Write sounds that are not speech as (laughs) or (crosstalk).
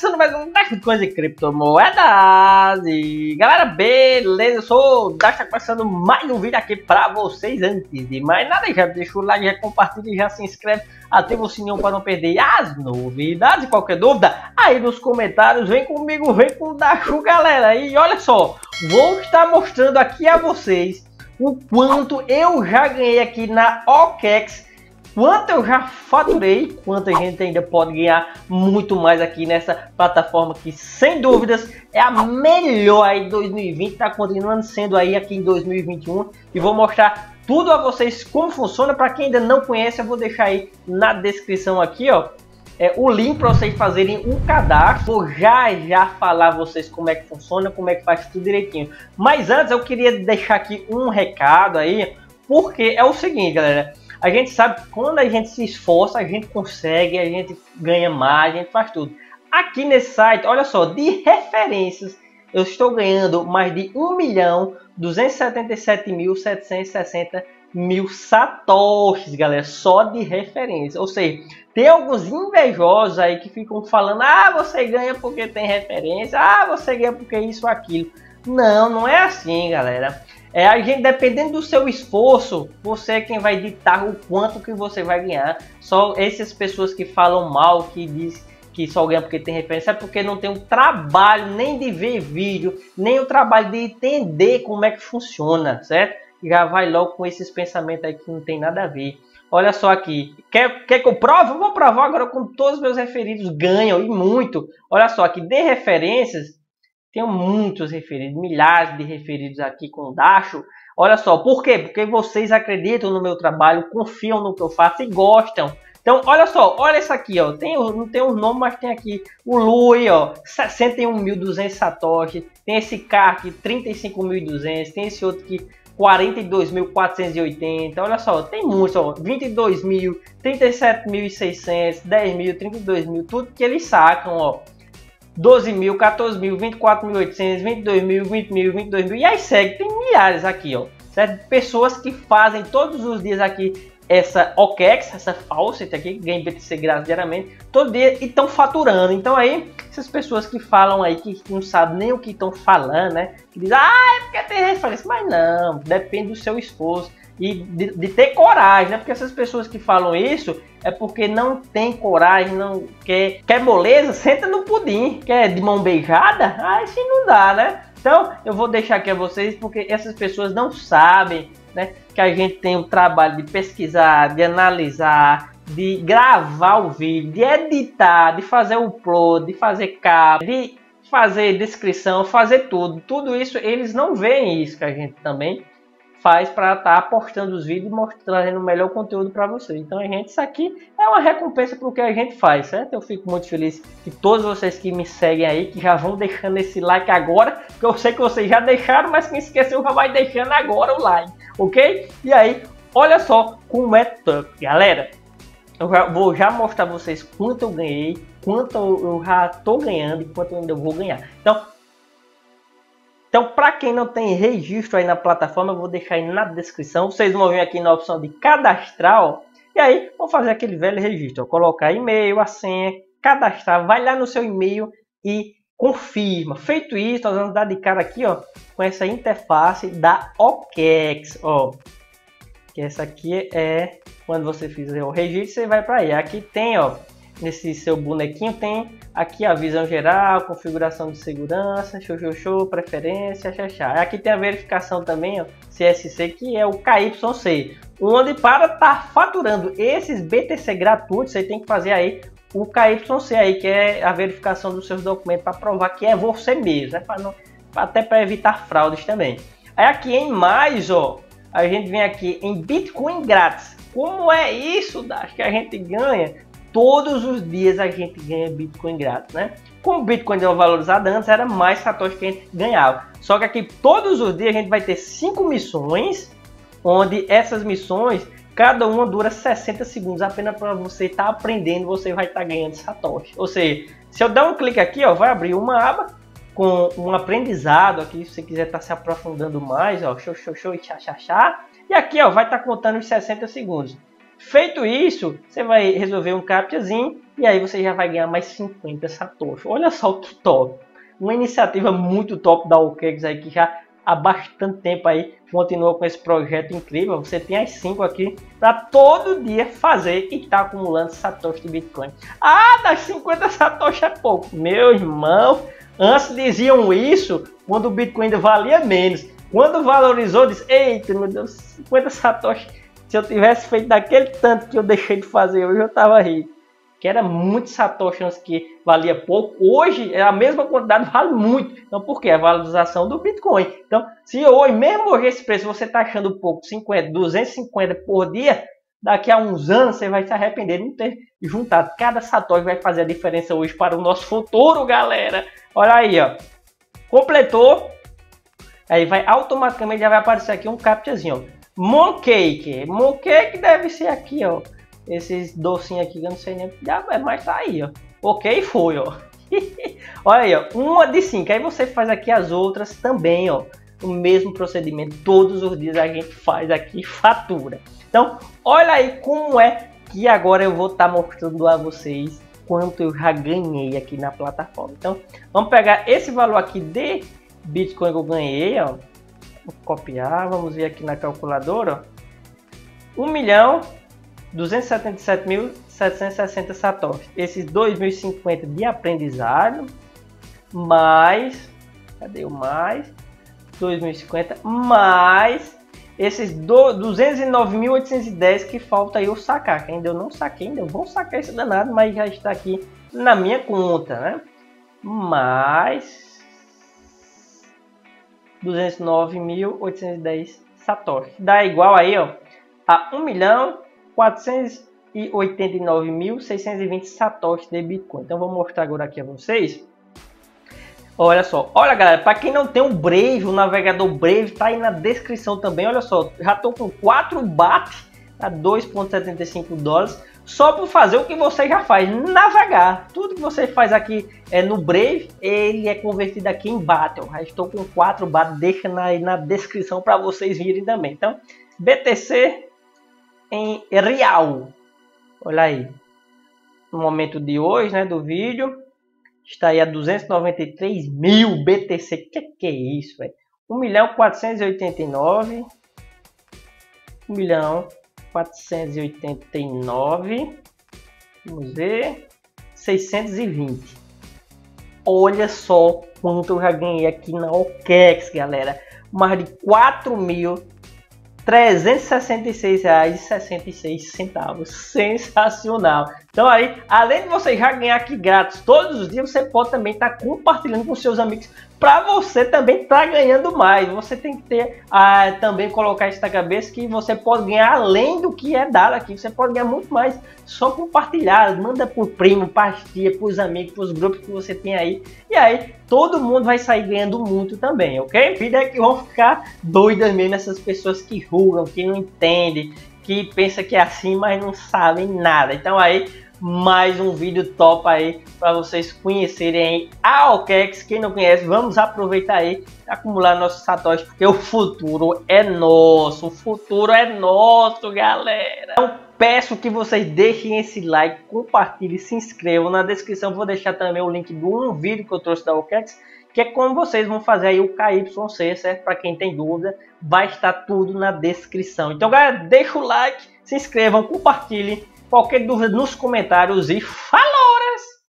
começando mais um Dash Bitcoins e criptomoedas. E galera, beleza? Eu sou o Dash, tá começando mais um vídeo aqui pra vocês. Antes de mais nada, já deixa o like, já compartilha, já se inscreve. Ativa o sininho para não perder as novidades. Qualquer dúvida, aí nos comentários Vem comigo, vem com o Dashu, galera. E olha só, vou estar mostrando aqui a vocês O quanto eu já ganhei aqui na OKEX quanto eu já faturei, quanto a gente ainda pode ganhar muito mais aqui nessa plataforma que sem dúvidas é a melhor aí de 2020, está continuando sendo aí aqui em 2021 e vou mostrar tudo a vocês como funciona, para quem ainda não conhece eu vou deixar aí na descrição aqui ó, é, o link para vocês fazerem um cadastro. Vou já já falar vocês como é que funciona, como é que faz tudo direitinho. Mas antes eu queria deixar aqui um recado aí, porque é o seguinte, galera. A gente sabe que quando a gente se esforça, a gente consegue, a gente ganha mais, a gente faz tudo. Aqui nesse site, olha só, de referências, eu estou ganhando mais de 1 milhão 277.760 mil satoshis, galera, só de referência. Ou seja, tem alguns invejosos aí que ficam falando, ah, você ganha porque tem referência, ah, você ganha porque isso aquilo. Não, não é assim, galera. É, a gente, dependendo do seu esforço, você é quem vai ditar o quanto que você vai ganhar. Só essas pessoas que falam mal, que diz que só ganha porque tem referência, é porque não tem o trabalho nem de ver vídeo, nem o trabalho de entender como é que funciona, certo? Já vai logo com esses pensamentos aí que não tem nada a ver. Olha só aqui. Quer, quer que eu prove? Vou provar agora com todos os meus referidos ganham e muito. Olha só aqui, de referências, tenho muitos referidos, milhares de referidos aqui com o Dacho. Olha só, por quê? Porque vocês acreditam no meu trabalho, confiam no que eu faço e gostam. Então, olha só, olha isso aqui, ó. Tem, não tem os nomes, mas tem aqui o Lui, ó, 61.200 satoshi. Tem esse cara aqui, 35.200. Tem esse outro aqui, 42.480. Olha só, tem muitos, ó. 22 mil, 37.600, 10 mil, 32 mil, tudo que eles sacam, ó. 12 mil, 14 mil, 24.800, 22 mil, 20 mil, 22 mil. E aí segue, tem milhares aqui, ó. Certo? Pessoas que fazem todos os dias aqui essa OKEx, essa faucet aqui, que ganha BTC grátis diariamente, todo dia e estão faturando. Então aí, essas pessoas que falam aí que não sabem nem o que estão falando, né? Que dizem, ah, é porque tem referência. Mas não, depende do seu esforço e de, de, ter coragem, né? Porque essas pessoas que falam isso é porque não tem coragem, não quer, quer moleza, senta no pudim, quer de mão beijada, aí sim não dá, né? Então eu vou deixar aqui a vocês porque essas pessoas não sabem, né? Que a gente tem o trabalho de pesquisar, de analisar, de gravar o vídeo, de editar, de fazer o upload, de fazer capa, de fazer descrição, fazer tudo. Tudo isso eles não veem isso que a gente também faz para estar tá postando os vídeos e o melhor conteúdo para você. Então, a gente, isso aqui é uma recompensa para o que a gente faz, certo? Eu fico muito feliz que todos vocês que me seguem aí, que já vão deixando esse like agora, que eu sei que vocês já deixaram, mas quem esqueceu já vai deixando agora o like, ok? E aí, olha só como é top, galera. Eu já, vou já mostrar vocês quanto eu ganhei, quanto eu já estou ganhando e quanto eu ainda vou ganhar. Então, então, para quem não tem registro aí na plataforma, eu vou deixar aí na descrição. Vocês vão vir aqui na opção de cadastrar, ó, e aí vou fazer aquele velho registro. Colocar e-mail, a senha, cadastrar, vai lá no seu e-mail e confirma. Feito isso, nós vamos dar de cara aqui, ó, com essa interface da OKEx, ó. Que essa aqui é quando você fizer o registro, você vai para aí. Aqui tem, ó, nesse seu bonequinho tem aqui a visão geral, configuração de segurança, show, show, show, preferência, xaxá. Aqui tem a verificação também, ó, CSC, que é o KYC, onde para estar tá faturando esses BTC gratuitos, você tem que fazer aí o KYC aí, que é a verificação dos seus documentos para provar que é você mesmo, né? Pra não, até para evitar fraudes também. Aí aqui em mais, ó, a gente vem aqui em Bitcoin grátis. Como é isso, Dash, que a gente ganha? Todos os dias a gente ganha Bitcoin grátis, né? Como o Bitcoin deu valorizado antes, era mais satoshi que a gente ganhava. Só que aqui todos os dias a gente vai ter cinco missões, onde essas missões, cada uma dura 60 segundos, apenas para você estar tá aprendendo, você vai estar tá ganhando satoshi. Ou seja, se eu der um clique aqui, ó, vai abrir uma aba com um aprendizado aqui, se você quiser estar tá se aprofundando mais, ó, show, show, show e chá, chá, chá. E aqui, ó, vai estar tá contando os 60 segundos. Feito isso, você vai resolver um captchazinho E aí você já vai ganhar mais 50 satoshi. Olha só que top. Uma iniciativa muito top da OKEX aí que já há bastante tempo aí continua com esse projeto incrível. Você tem as 5 aqui para todo dia fazer e tá acumulando satoshi de Bitcoin. Ah, das 50 satoshi é pouco. Meu irmão, antes diziam isso quando o Bitcoin ainda valia menos. Quando valorizou, disse, eita, meu Deus, 50 satoshi. Se eu tivesse feito daquele tanto que eu deixei de fazer hoje, eu tava rico que era muito satoshi antes que valia pouco, hoje é a mesma quantidade (laughs) vale muito. Então por quê? A valorização do Bitcoin. Então, se hoje, mesmo hoje esse preço você está achando pouco, 50, 250 por dia, daqui a uns anos você vai se arrepender de não ter juntado. Cada satoshi vai fazer a diferença hoje para o nosso futuro, galera. Olha aí, ó. Completou. Aí vai automaticamente já vai aparecer aqui um captchazinho, ó. Mooncake. Mooncake deve ser aqui, ó esses docinhos aqui, eu não sei nem o que é, mas tá aí, ó. Ok, foi, ó. (laughs) Olha aí, ó, uma de cinco. Aí você faz aqui as outras também, ó. O mesmo procedimento, todos os dias a gente faz aqui fatura. Então, olha aí como é que agora eu vou estar tá mostrando a vocês quanto eu já ganhei aqui na plataforma. Então, vamos pegar esse valor aqui de Bitcoin que eu ganhei, ó. Vou copiar, vamos ver aqui na calculadora, ó. 1 milhão 277.760 satoshis. Esses 2.050 de aprendizado, mais, cadê o mais? 2.050, mais esses 209.810 que falta eu sacar. Que ainda eu não saquei, ainda eu vou sacar esse danado, mas já está aqui na minha conta, né? Mais 209.810 satoshis. Dá igual aí, ó, a 1 milhão 489.620 satoshis de Bitcoin. Então vou mostrar agora aqui a vocês. Olha só, olha galera, para quem não tem o Brave, o navegador Brave tá aí na descrição também. Olha só, já tô com 4 BAT a 2.75 dólares só por fazer o que você já faz, navegar. Tudo que você faz aqui é no Brave, ele é convertido aqui em BAT. Eu já estou com 4 BAT, deixa aí na descrição para vocês virem também. Então, BTC em real. Olha aí. No momento de hoje, né, do vídeo, está aí a 293 mil BTC. Que que é isso, velho? 1 milhão 489 1 milhão 489 Vamos ver 620 Olha só quanto eu já ganhei aqui na OKEX, galera Mais de 4 mil 366,66. Sensacional. Então aí, além de você já ganhar aqui grátis todos os dias, você pode também estar tá compartilhando com seus amigos para você também estar tá ganhando mais. Você tem que ter ah, também colocar isso na cabeça que você pode ganhar além do que é dado aqui. Você pode ganhar muito mais só compartilhar. Manda por primo, partilha, para os amigos, para os grupos que você tem aí. E aí todo mundo vai sair ganhando muito também, ok? Vida é que vão ficar doidas mesmo essas pessoas que julgam, que não entendem, que pensa que é assim, mas não sabem nada. Então aí mais um vídeo top aí para vocês conhecerem a OKEX. Quem não conhece, vamos aproveitar aí acumular nossos satoshis, porque o futuro é nosso. O futuro é nosso, galera. Então peço que vocês deixem esse like, compartilhem, se inscrevam. Na descrição vou deixar também o link de um vídeo que eu trouxe da OKEX, que é como vocês vão fazer aí o KYC, certo? Para quem tem dúvida, vai estar tudo na descrição. Então, galera, deixa o like, se inscrevam, compartilhem Qualquer dúvida nos comentários e fala!